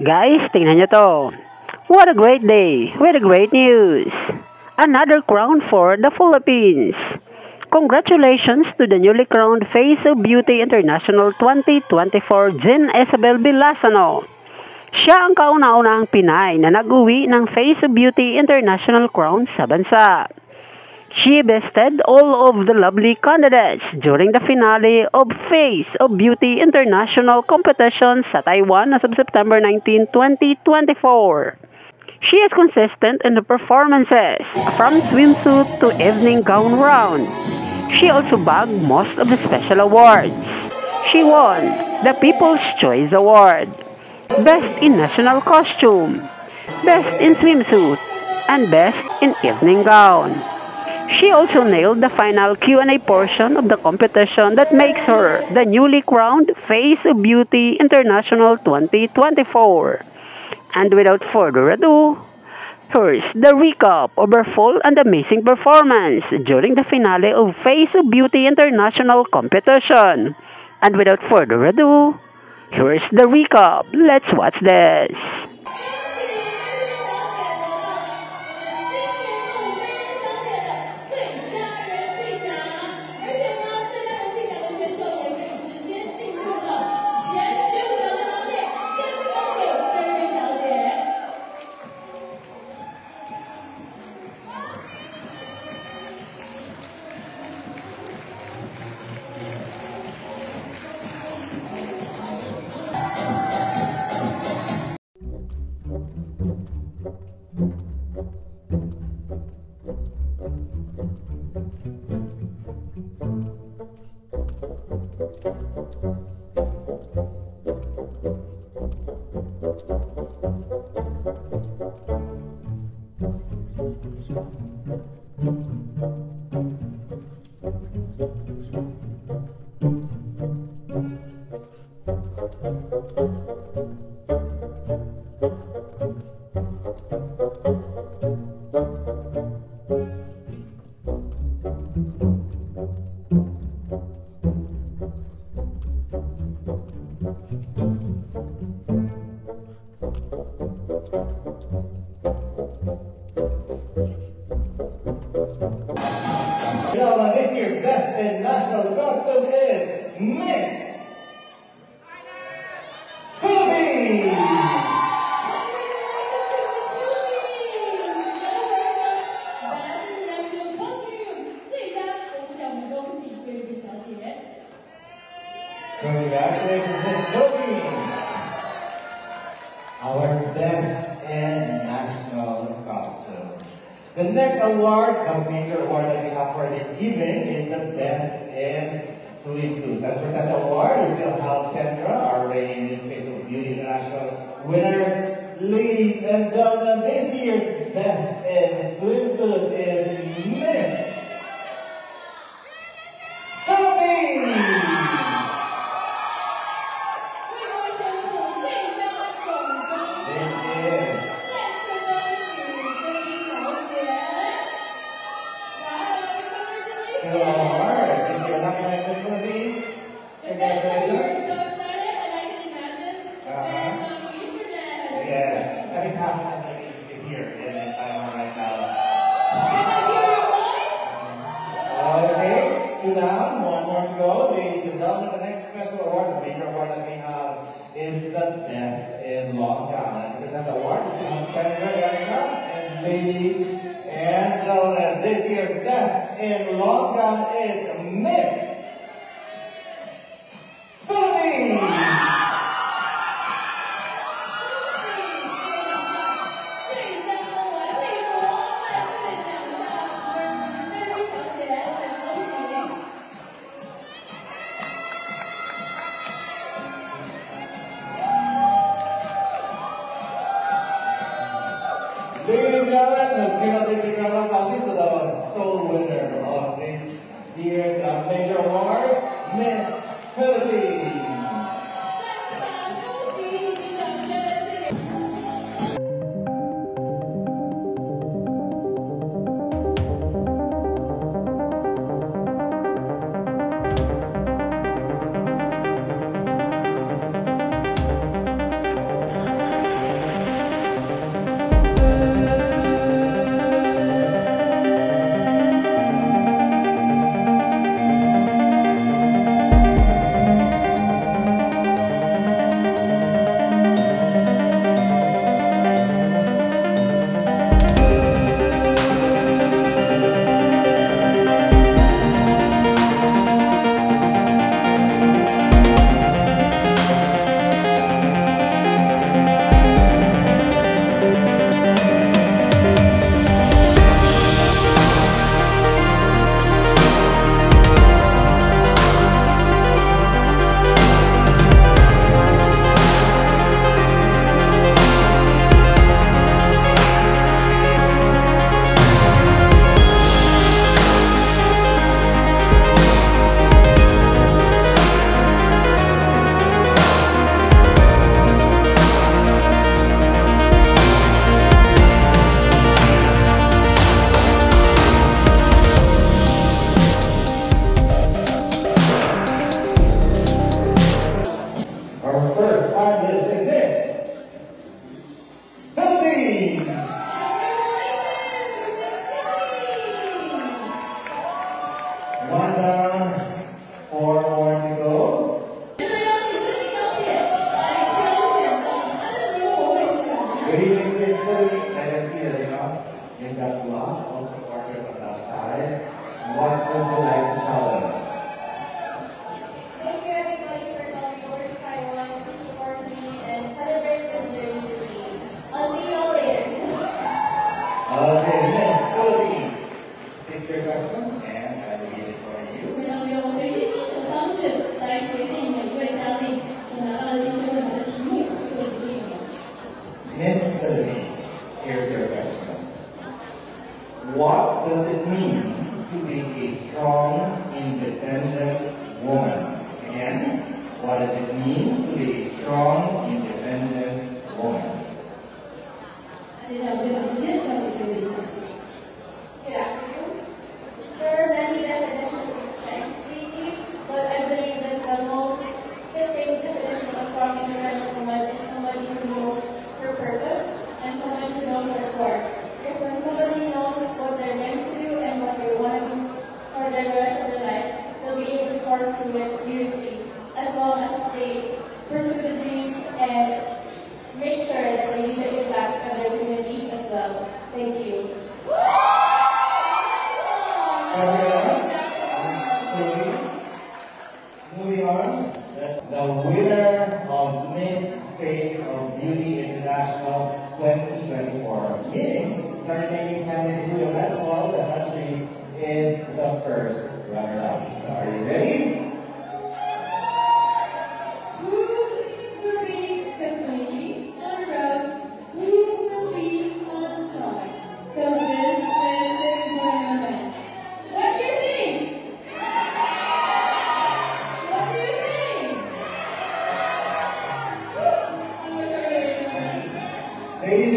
Guys, tingnan nyo to. What a great day with a great news. Another crown for the Philippines. Congratulations to the newly crowned Face of Beauty International 2024 Jean Isabel Bilasano. Siya ang kauna-unahang Pinay na nag-uwi ng Face of Beauty International Crown sa bansa. She bested all of the lovely candidates during the finale of Face of Beauty International Competition sa Taiwan as of September 19, 2024. She is consistent in the performances, from swimsuit to evening gown round. She also bagged most of the special awards. She won the People's Choice Award, Best in National Costume, Best in Swimsuit, and Best in Evening Gown. She also nailed the final Q&A portion of the competition that makes her the newly crowned Face of Beauty International 2024. And without further ado, here's the recap of her full and amazing performance during the finale of Face of Beauty International competition. And without further ado, here's the recap. Let's watch this. Now, this year's Best in National Costume is Miss 10% award. A major award that we have for this evening, is the best in swimsuit. And for that award, we still have Kendra, our reigning Miss Face of Beauty International winner. Ladies and gentlemen, this year's best in swimsuit Thank you like this one of these? So excited, and I can imagine. Uh-huh. the internet. I you can hear. Uh-huh. Okay, two down, one more to go. Ladies and gentlemen, the next special award, the major award that we have, is the best in present the award, and ladies. En långa är in that glass, also partners on that side. What would you like to tell strong. three, moving on, the winner of Miss Face of Beauty International 2024. Meaning, remaining candidate who, you all the country, is the first runner-up. Are you ready?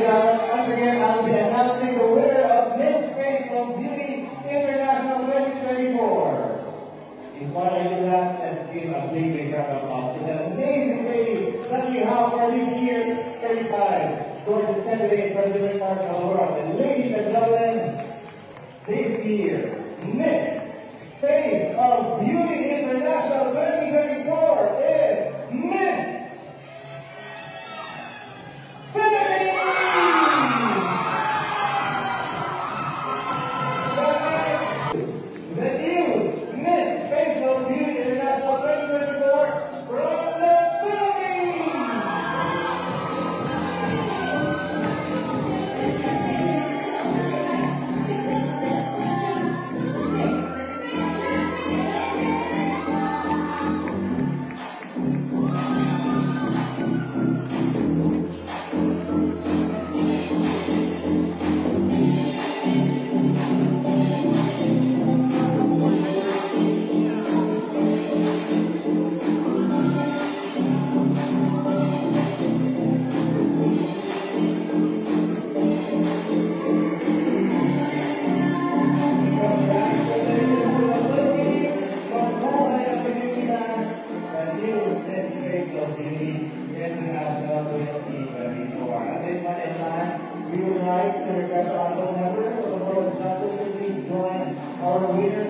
Once again, I will be announcing the winner of Miss Face of Beauty International 2024. Before I do that, let's give a big, of applause to the amazing ladies that we have for this year 35 gorgeous candidates from different parts of the world. Ladies and gentlemen, this year's Miss Face of Beauty International 2024 is